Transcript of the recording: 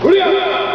Curia!